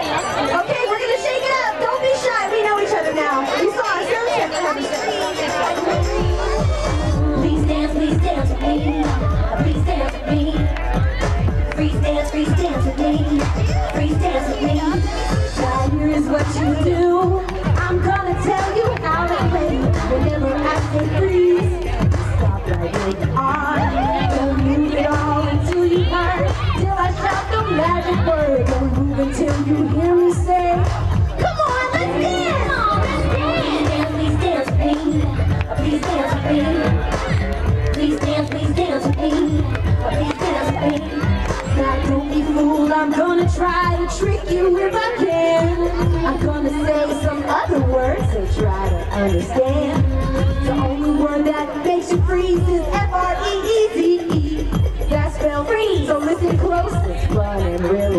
Okay, we're gonna shake it up. Don't be shy. We know each other now. You saw us. Please dance, please dance with me. Please dance with me. Freeze dance, freeze dance with me. Freeze dance with me. Now here's what you do. I'm gonna tell you how to play. Whenever I say freeze, stop right where you are. Don't move it all until you hurt. Till I shout the magic word. Until you hear me say, Come on, let's dance. Come on, let's dance. Please dance with me. Please dance with me. Please dance, please dance with me. Please dance with me. Now don't be fooled, I'm gonna try to trick you if I can. I'm gonna say some other words, so try to understand. The only word that makes you freeze is F-R-E-E-Z-E. That's spelled freeze, so listen close, it's fun and really